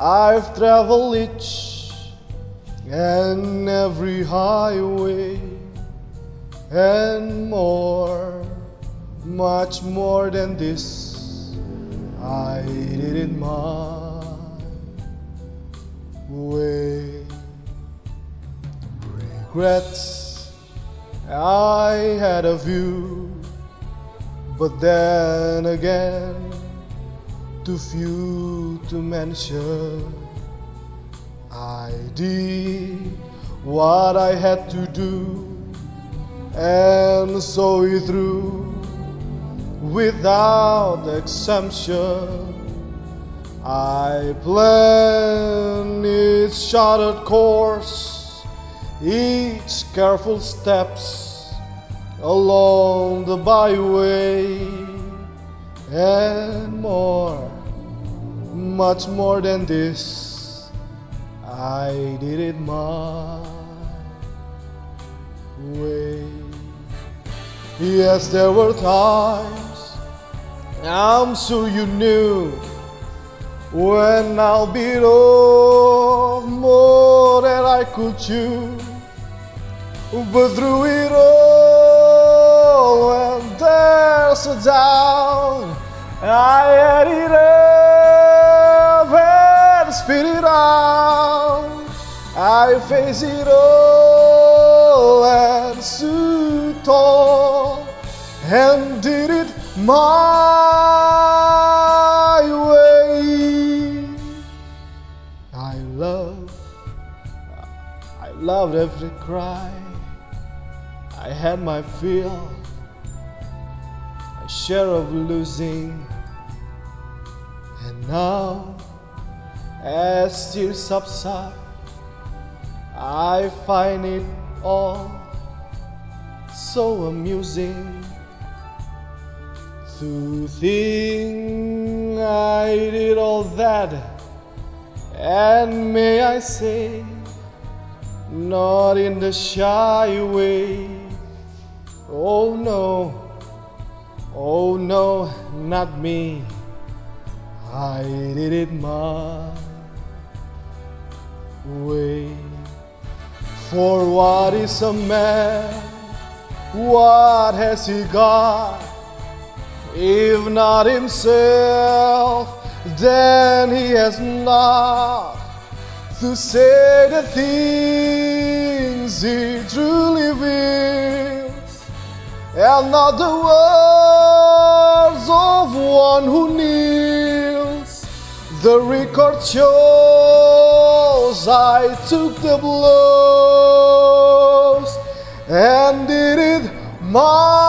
I've traveled each and every highway and more, much more than this. I did it my way. Regrets, I had a view, but then again, too few to mention. I did what I had to do and saw it through without exemption. I planned each charted course, each careful steps along the byway, and more, much more than this, I did it my way. Yes, there were times, I'm sure you knew, when I'll be off more than I could chew. But through it all, when there's a doubt, I had it up I face it all and stood tall and did it my way. I love, I loved every cry. I had my fill, my share of losing, and now, as tears subside, I find it all so amusing to think I did all that, and may I say, not in the shy way. Oh no, oh no, not me. I did it my way. For what is a man? What has he got? If not himself, then he has not to say the things he truly feels, and not the words of one who kneels. The record shows I took the blows and did it my